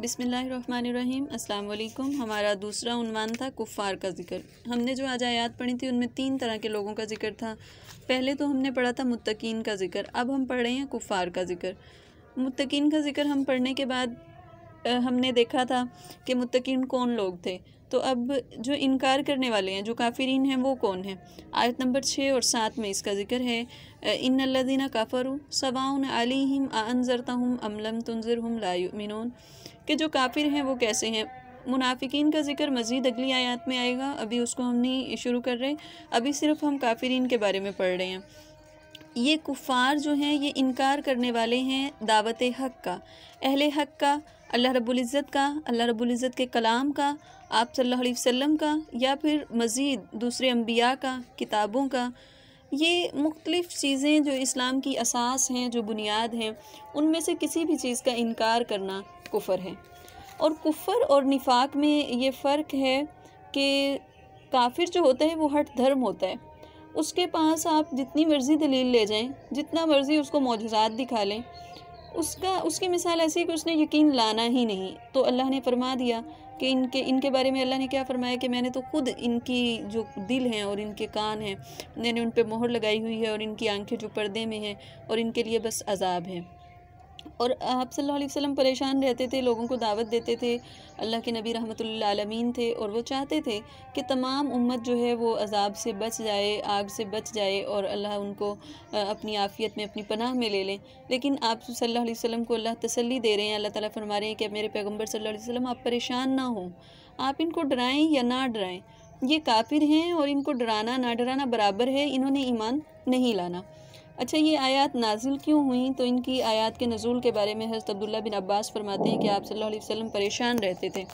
बिसमीम अल्लाम हमारा दूसरा उनवान था कुफ़ार का ज़िक्र। हमने जो आज आयात पढ़ी थी, उनमें तीन तरह के लोगों का ज़िक्र था। पहले तो हमने पढ़ा था मुतकीन का ज़िक्र, अब हम पढ़ रहे हैं कुफ़ार का ज़िक्र। मुतकीन का ज़िक्र हम पढ़ने के बाद हमने देखा था कि मुत्तकीन कौन लोग थे। तो अब जो इनकार करने वाले हैं, जो काफिरीन हैं, वो कौन हैं? आयत नंबर छः और सात में इसका ज़िक्र है इन अल्लादीना काफ़रू सवाउन अलीहिम आनजरता हम अमलम तंजर हम लामिन के जो काफिर हैं, वो कैसे हैं? मुनाफिकीन का ज़िक्र मज़ीद अगली आयत में आएगा, अभी उसको हम नहीं शुरू कर रहे, अभी सिर्फ़ हम काफिरीन के बारे में पढ़ रहे हैं। ये कुफ़ार जो हैं, ये इनकार करने वाले हैं दावत हक़ का, अहले हक़ का अल्लाह रब्बुल का, अल्लाह रब्बुल के कलाम का, आप सल्लल्लाहु अलैहि वसल्लम का, या फिर मज़ीद दूसरे अम्बिया का, किताबों का। ये मुख्तलिफ़ चीज़ें जो इस्लाम की असास हैं, जो बुनियाद हैं, उनमें से किसी भी चीज़ का इनकार करना कुफ़र है। और कुफ़र और निफाक में ये फ़र्क है कि काफिर जो होता है, वो हट धर्म होता है। उसके पास आप जितनी मर्ज़ी दलील ले जाएँ, जितना मर्ज़ी उसको मौजूद दिखा लें उसका, उसकी मिसाल ऐसी कि उसने यकीन लाना ही नहीं। तो अल्लाह ने फरमा दिया कि इनके इनके बारे में अल्लाह ने क्या फरमाया कि मैंने तो खुद इनकी जो दिल हैं और इनके कान हैं, मैंने उन पर मोहर लगाई हुई है और इनकी आँखें जो पर्दे में हैं और इनके लिए बस अजाब है। और आप सल्लल्लाहु अलैहि वसल्लम परेशान रहते थे, लोगों को दावत देते थे, अल्लाह के नबी रहमतुल्लिल आलमीन थे और वो चाहते थे कि तमाम उम्मत जो है वो अजाब से बच जाए, आग से बच जाए और अल्लाह उनको अपनी आफ़ियत में अपनी पनाह में ले लें। लेकिन आप सल्लल्लाहु अलैहि वसल्लम को अल्लाह तसल्ली दे रहे हैं, अल्लाह ताला फरमा रहे हैं कि मेरे पैगंबर सल्लल्लाहु अलैहि वसल्लम, आप परेशान ना हों। आप इनको डराएँ या ना डराएँ, ये काफिर हैं और इनको डराना, ना डराना बराबर है, इन्होंने ईमान नहीं लाना। अच्छा ये आयत नाजिल क्यों हुई? तो इनकी आयत के नजूल के बारे में हज़रत अब्दुल्ला बिन अब्बास फरमाते हैं कि आप सल्लल्लाहु अलैहि वसल्लम परेशान रहते थे।